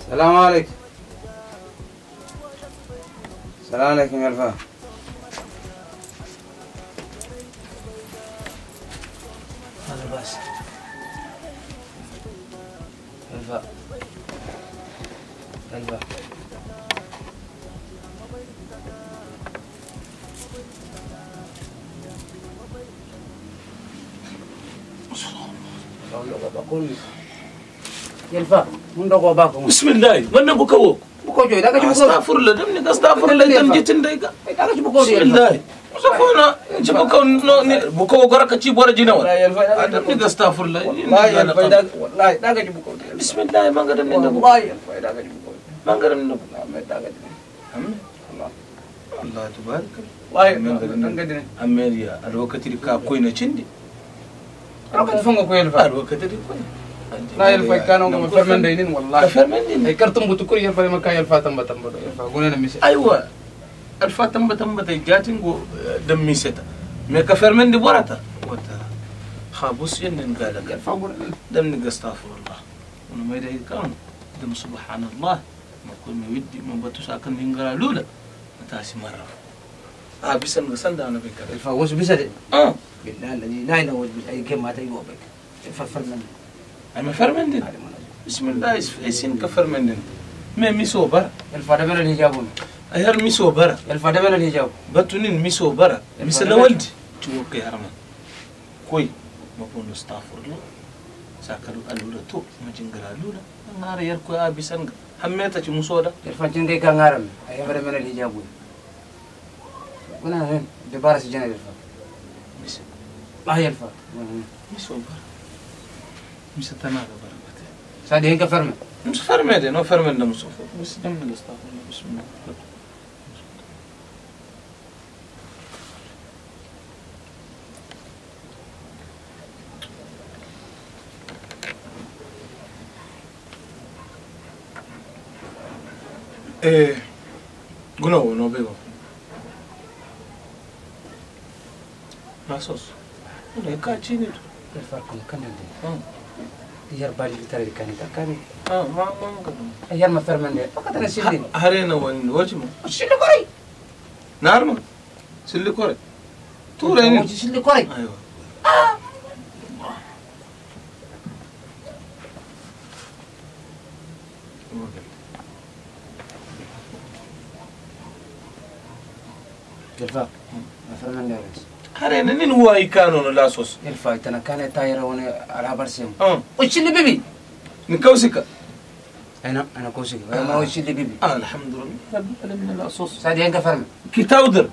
السلام عليكم السلام عليكم يا الفهد هذا بس. الفهد الفهد بسم الله من بكوك بكو جوي داك جبكو استغفر الله دمني استغفر الله تنجي تنديك داك جبكو بسم الله سكونا جبكو بكو غرك تشي بورا جنوا لا يلفا دمني استغفر الله والله داك داك جبكو بسم الله ما قدر نبو والله داك جبكو ما قدر نبو لا داك الله تبارك والله نغدني أمير يا الوقت اللي كوينة تشندي أكيد فنگو كو يلفا الوقت اللي كوينة لا يلفا كانوا ما فرمن دينين. والله فرمندين اي كرتم بتكور يلفا ما كان يلفا تم تم يلفا قولنا مش أيوة. الفاتم بتم بتجاتين دمي ستا ما كفرمندي بورتا وتا خابوس ينن قالك يلفا قول. دم استغفر الله وأنا ما يدعي كان. دم سبحان الله. ما كل ما ودي ما بتوس أكن هنقرا لولا. متاسي مرة. آه بس أنا قصد أنا بكرة يلفا وش بسد آه. بالله الذي لا ينوج اي كلمه تيوبك يلفا فرمن أنا فرمندين بسم الله يسين كفرمندين ما ميسو برا يلفا دبل الهجاب أهر ميسو برا يلفا دبل الهجاب بتونين ميسو برا مثل ولدي توك يا رمان كوي ما بقول استغفر الله ساكلوا الأولى تو ما جنقرا الأولى نار يركو أبي سنغ هميتا شو مسودا يلفا جندي كان غارم اي بدا من الهجاب وانا هين دبارس جنا يلفا مش ما هي يلفا ميسو برا مش تناغ برا سادي هيك فرمن مش فرمي نو فرمي لنا مصوفة بس جمع الاستغفر الله بسم الله Eh, guno no na sos ne? Ka chini tu per far con kanande yar bali bitare di kanita kani ah ma ma yar ma fermande fakat na silli hare na wani wajima silli kore narma silli kore tura ni silli kore aywa ah Gerva, ma fermande adesso. Harena nin huwa ikano no lasos. يلفا تنا كان تاير وأنا على برسم Ah, وش اللي بيبي kausika. أنا أنا كوسي ما وش اللي بيبي Alhamdulillah. Rabbil alamin lasos. سادي هيك فرمن Kitawdir.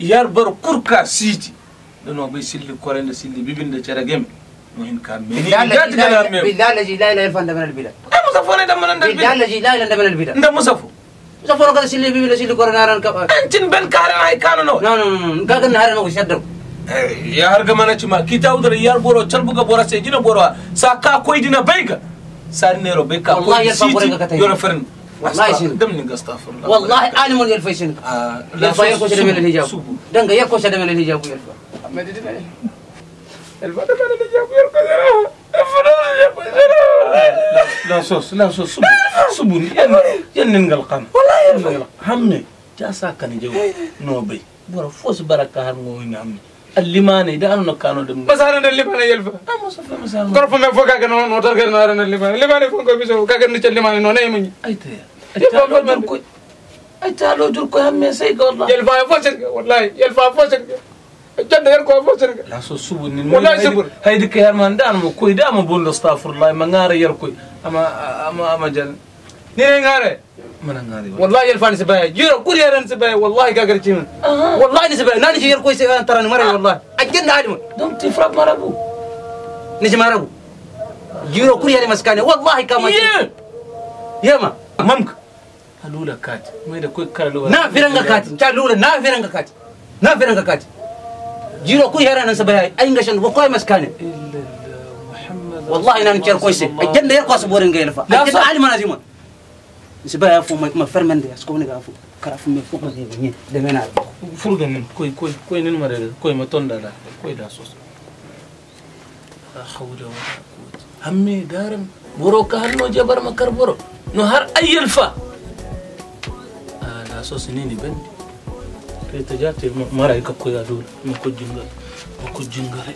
Yar bar kurka siti. Dano bai silli kore da silli bibin da cara game. Muhin ka meni. بالله Gat الذي kana لا me. بالله الذي لا اله الا انت من البلاد musafo ne da manan da بالله. الذي لا اله الا انت من البلاد Da musafo. زفر كذا سيلي بيبي سيلي كاب Ancin ben kare na ikano no. نو نو نو كاكن نهار ما وشدر ya harga mana cima kita udara yar boro calbuga bora sai jina boro sa ka koi dina baiga sa nero bai ka Wallahi koi yarfa bore ka siti katai. yora farin Wallahi shin. dam ni gastafurlah والله انا من يلفيشن Ah, يلفا يكو شد من الهجاب subu دنگا يكو شد من الهجاب يلفا ما دي يلفا ده من الهجاب la sos la sos subu subu ni yan yan nin galqam wallahi yarfa hamme ja sa kan jaw no bai bora fos baraka har ngo ni hamme الليماني ده أنا نكانو دم مسارن الليماني يلف. أم صفر مسارن كرف ما فوق كأنه نوتر كأنه أرن الليماني. الليماني فوق كبيش كأنه نشل الليماني نوني مني أيتها يلف ما بدك أيتها لو جل كوي هم يسوي كورلا يلف ما فوسر والله. يلف ما فوسر جد غير كوي فوسر لا سو سو نين والله سبر هاي دك هرمان ده أنا مكوي ده أنا بقول استغفر الله ما غاري يركوي أما أما أما ama jan ني غاري ngari wa والله يلفا نسباي جيرو كل يرن نسباي والله كاكر تشين والله نسباي ناني جير كويس أنا ترى مري والله اجن عالم tu frappes marabout نجي ماربو جيرو كل يرن مسكاني والله كما يما mamka halula kat mai da koy kala lo na firanga kati ta lura na firanga kati na firanga kati jiro ku yara nan sabaya ay ngashan ko koy maskane محمد wallahi nan cer koy se ajanda fermande asko ne ga fu kara fu me fu ko ne ni de mena furga nin koy koy koy nin mare koy ma tonda da koy da sos la hawla wala quwwata hamme daram boro ka hanno jabar makar boro no har ayyal fa ah la so sinini bendi reta jate mara ka ko ya dole mo ko jingal mo ko jingare